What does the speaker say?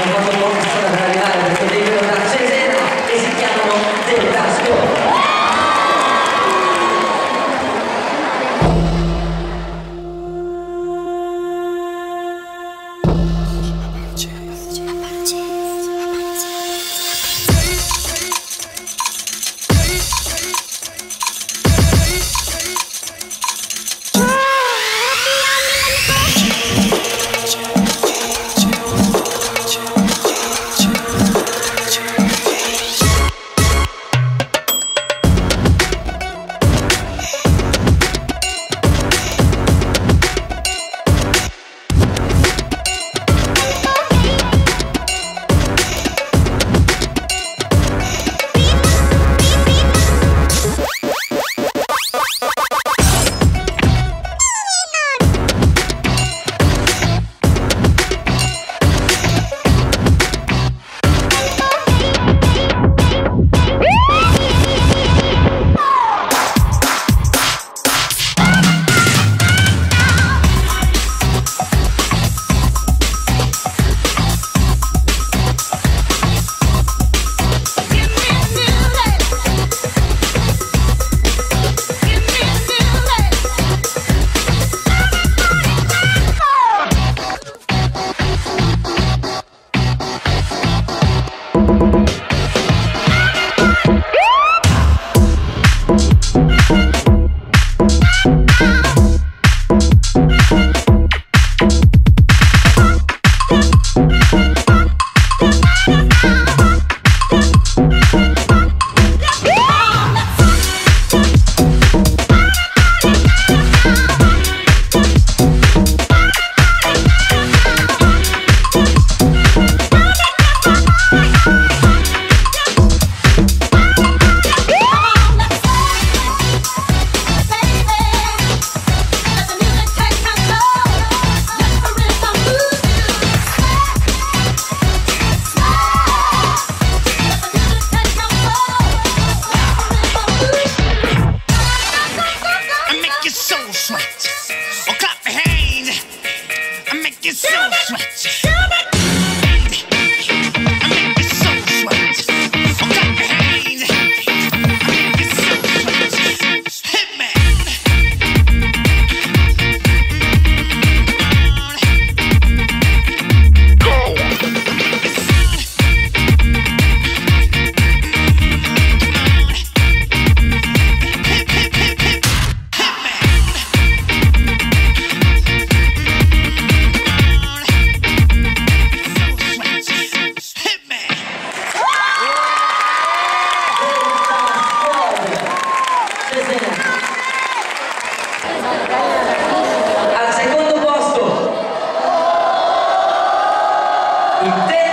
hanno fatto poca strada per arrivare perché vengono da Cesena e si chiamano Del Tasco. I E tem